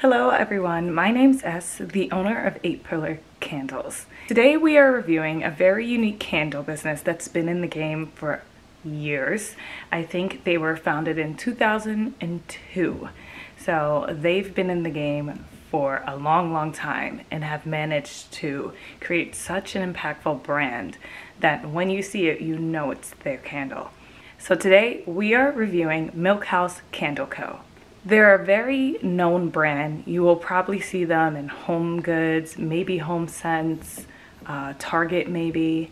Hello everyone, my name's Es, the owner of 8 Pillar Candles. Today we are reviewing a very unique candle business that's been in the game for years. I think they were founded in 2002. So they've been in the game for a long, long time and have managed to create such an impactful brand that when you see it, you know it's their candle. So today we are reviewing Milk House Candle Co. They're a very known brand. You will probably see them in Home Goods, maybe Home Sense, uh, Target maybe.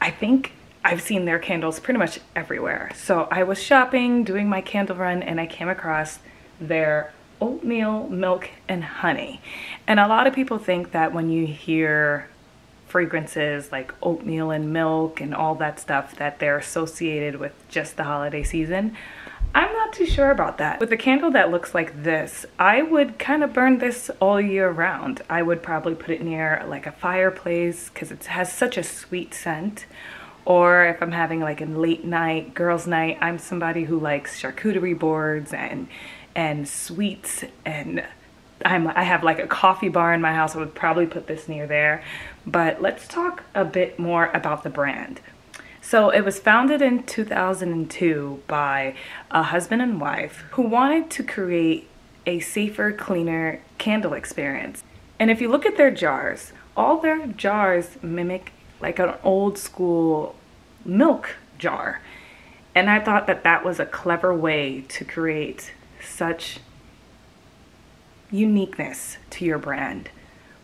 I think I've seen their candles pretty much everywhere. So I was shopping, doing my candle run, and I came across their oatmeal, milk, and honey. And a lot of people think that when you hear fragrances like oatmeal and milk and all that stuff that they're associated with just the holiday season. I'm not too sure about that. With a candle that looks like this, I would kind of burn this all year round. I would probably put it near like a fireplace because it has such a sweet scent. Or if I'm having like a late night, girls night, I'm somebody who likes charcuterie boards and and sweets and I'm, I have like a coffee bar in my house. I would probably put this near there. But let's talk a bit more about the brand. So it was founded in 2002 by a husband and wife who wanted to create a safer, cleaner candle experience. And if you look at their jars, all their jars mimic like an old school milk jar. And I thought that that was a clever way to create such uniqueness to your brand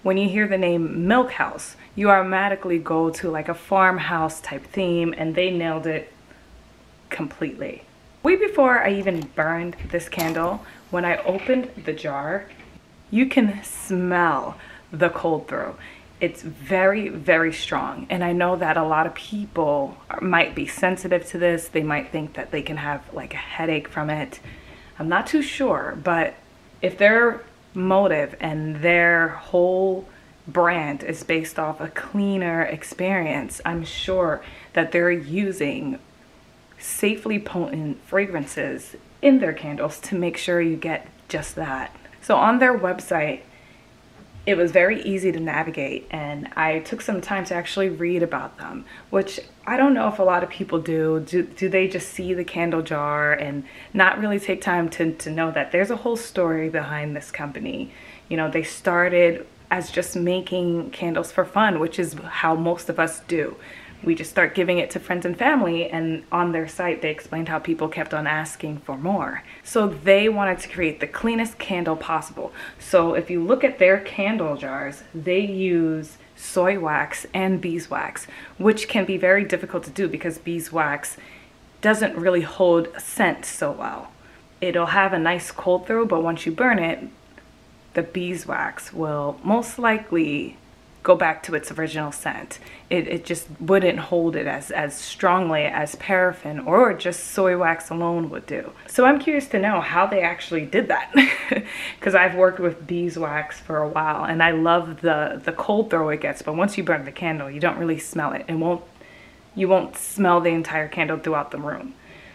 when you hear the name Milk House, you automatically go to like a farmhouse type theme and they nailed it completely. Way before I even burned this candle, when I opened the jar, you can smell the cold throw. It's very, very strong. And I know that a lot of people might be sensitive to this. They might think that they can have like a headache from it. I'm not too sure, but if they're motive and their whole brand is based off a cleaner experience, I'm sure that they're using safely potent fragrances in their candles to make sure you get just that. So on their website, it was very easy to navigate and I took some time to actually read about them, which I don't know if a lot of people do. Do, do they just see the candle jar and not really take time to, to know that there's a whole story behind this company? You know, they started as just making candles for fun, which is how most of us do we just start giving it to friends and family and on their site they explained how people kept on asking for more. So they wanted to create the cleanest candle possible. So if you look at their candle jars they use soy wax and beeswax which can be very difficult to do because beeswax doesn't really hold scent so well. It'll have a nice cold throw but once you burn it the beeswax will most likely go back to its original scent. It, it just wouldn't hold it as, as strongly as paraffin or just soy wax alone would do. So I'm curious to know how they actually did that because I've worked with beeswax for a while and I love the, the cold throw it gets, but once you burn the candle, you don't really smell it. It won't, you won't smell the entire candle throughout the room.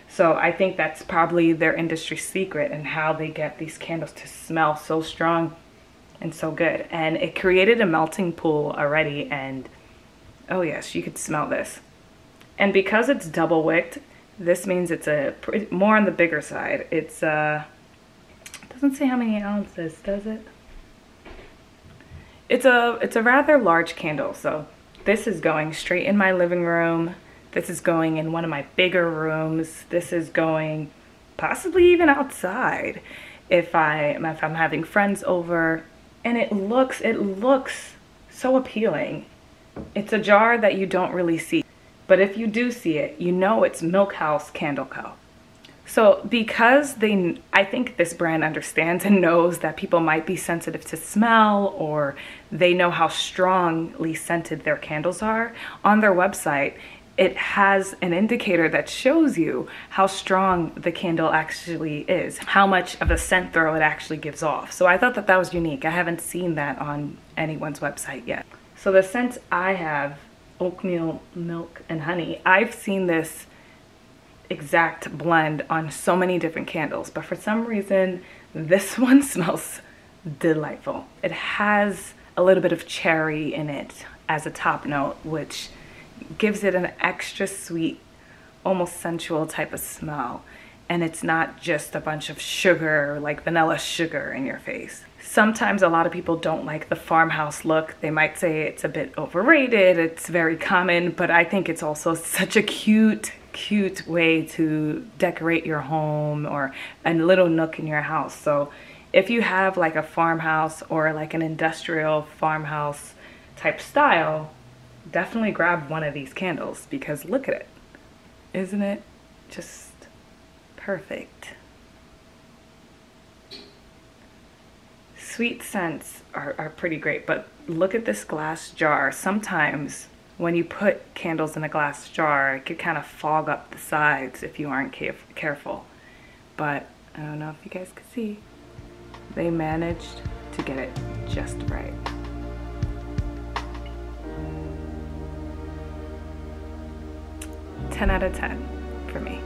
So I think that's probably their industry secret and how they get these candles to smell so strong and so good. And it created a melting pool already and oh yes, you could smell this. And because it's double wicked, this means it's a more on the bigger side. It's uh doesn't say how many ounces, does it? It's a it's a rather large candle, so this is going straight in my living room. This is going in one of my bigger rooms. This is going possibly even outside if I if I'm having friends over and it looks it looks so appealing. It's a jar that you don't really see but if you do see it you know it's milk house candle co. So because they i think this brand understands and knows that people might be sensitive to smell or they know how strongly scented their candles are on their website it has an indicator that shows you how strong the candle actually is, how much of a scent throw it actually gives off. So I thought that that was unique. I haven't seen that on anyone's website yet. So the scent I have, oatmeal, milk, and honey, I've seen this exact blend on so many different candles, but for some reason, this one smells delightful. It has a little bit of cherry in it as a top note, which gives it an extra sweet, almost sensual type of smell. And it's not just a bunch of sugar, like vanilla sugar in your face. Sometimes a lot of people don't like the farmhouse look. They might say it's a bit overrated, it's very common, but I think it's also such a cute, cute way to decorate your home or a little nook in your house. So if you have like a farmhouse or like an industrial farmhouse type style, definitely grab one of these candles because look at it. Isn't it just perfect? Sweet scents are, are pretty great, but look at this glass jar. Sometimes when you put candles in a glass jar, it could kind of fog up the sides if you aren't careful. But I don't know if you guys could see. They managed to get it just right. 10 out of 10 for me.